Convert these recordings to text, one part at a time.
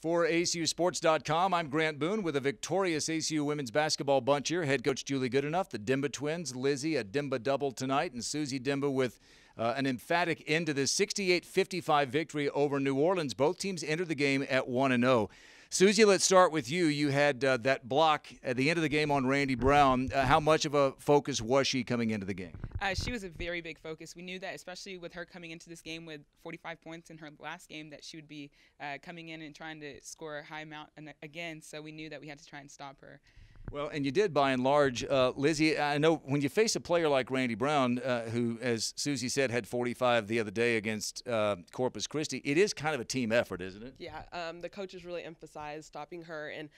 For ACUSports.com, I'm Grant Boone with a victorious ACU women's basketball bunch here. Head coach Julie Goodenough, the Dimba twins, Lizzy, a Dimba double tonight, and Suzzy Dimba with uh, an emphatic end to this 68 55 victory over New Orleans. Both teams entered the game at 1 0. Suzzy, let's start with you. You had uh, that block at the end of the game on Randy Brown. Uh, how much of a focus was she coming into the game? Uh, she was a very big focus. We knew that, especially with her coming into this game with 45 points in her last game, that she would be uh, coming in and trying to score a high amount again. So we knew that we had to try and stop her. Well, and you did by and large, uh, Lizzy. I know when you face a player like Randy Brown, uh, who, as Suzzy said, had 45 the other day against uh, Corpus Christi, it is kind of a team effort, isn't it? Yeah, um, the coaches really emphasize stopping her, and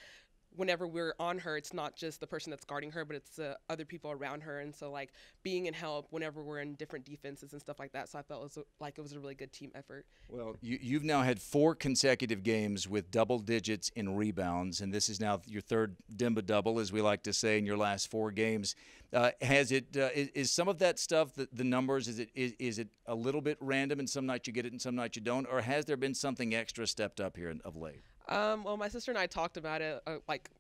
whenever we're on her, it's not just the person that's guarding her, but it's the other people around her. And so, like, being in help whenever we're in different defenses and stuff like that. So I felt it was like it was a really good team effort. Well, you, have now had four consecutive games with double digits in rebounds, and this is now your third Dimba double, as we like to say, in your last four games. Uh, has it uh, is, is, some of that stuff the, the numbers is it is, is it a little bit random and some nights you get it and some nights you don't or has there been something extra stepped up here of late um, well, my sister and I talked about it uh, like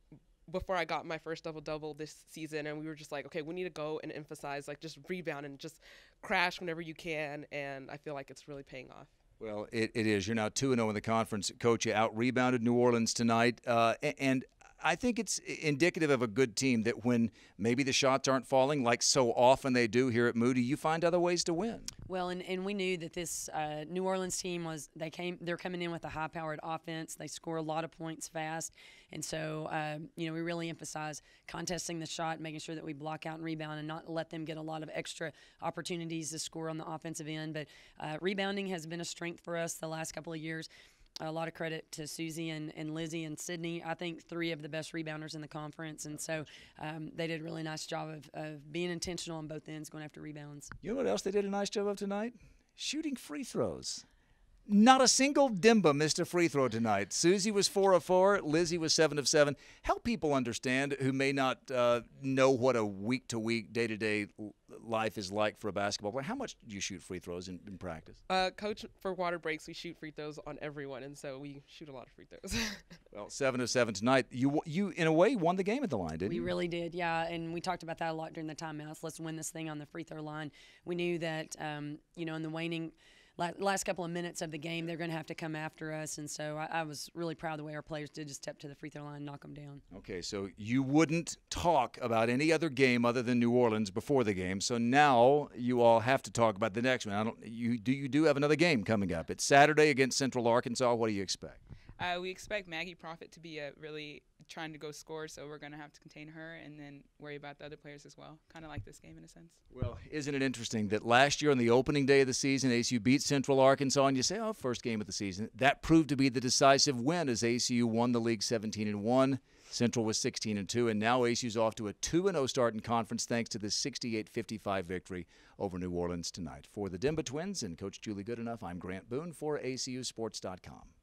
before I got my first double double this season, and we were just like, okay, we need to go and emphasize like just rebound and just crash whenever you can, and I feel like it's really paying off. Well, it, it is. You're now 2 0 in the conference. Coach, you out rebounded New Orleans tonight. Uh, and I think it's indicative of a good team that when maybe the shots aren't falling like so often they do here at Moody, you find other ways to win. Well, and, and we knew that this uh, New Orleans team was they came they're coming in with a high powered offense. They score a lot of points fast, and so um, you know we really emphasize contesting the shot, making sure that we block out and rebound, and not let them get a lot of extra opportunities to score on the offensive end. But uh, rebounding has been a strength for us the last couple of years a lot of credit to Suzzy and, and Lizzy and Sydney. I think three of the best rebounders in the conference. And so um, they did a really nice job of, of being intentional on both ends, going after rebounds. You know what else they did a nice job of tonight? Shooting free throws. Not a single Dimba missed a free throw tonight. Suzzy was four of four. Lizzy was seven of seven. Help people understand who may not uh, know what a week to week, day to day life is like for a basketball player. How much do you shoot free throws in, in practice? Uh, coach, for water breaks, we shoot free throws on everyone, and so we shoot a lot of free throws. well, seven of seven tonight. You you in a way won the game at the line, didn't we you? We really did, yeah. And we talked about that a lot during the timeouts. Let's win this thing on the free throw line. We knew that um, you know in the waning last couple of minutes of the game, they're going to have to come after us. And so I, I, was really proud of the way our players did just step to the free throw line and knock them down. Okay, so you wouldn't talk about any other game other than New Orleans before the game. So now you all have to talk about the next one. I don't. You do you do have another game coming up? It's Saturday against Central Arkansas. What do you expect? Uh, we expect Maggie Proffitt to be a really trying to go score, so we're going to have to contain her and then worry about the other players as well. Kind of like this game in a sense. Well, isn't it interesting that last year on the opening day of the season, ACU beat Central Arkansas, and you say, "Oh, first game of the season." That proved to be the decisive win as ACU won the league 17 and one. Central was 16 and 2, and now ACU's off to a 2 0 start in conference thanks to the 68 55 victory over New Orleans tonight. For the Dimba Twins and Coach Julie Goodenough, I'm Grant Boone for ACUSports.com.